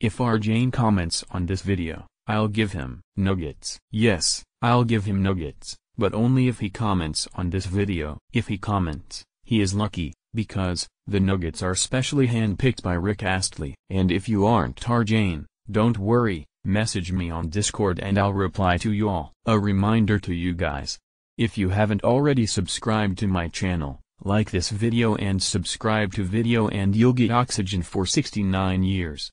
If Rishab Jain comments on this video, I'll give him nuggets. Yes, I'll give him nuggets, but only if he comments on this video. If he comments, he is lucky, because, the nuggets are specially handpicked by Rick Astley. And if you aren't Rishab Jain, don't worry, message me on Discord and I'll reply to you all. A reminder to you guys. If you haven't already subscribed to my channel, like this video and subscribe to video and you'll get oxygen for 69 years.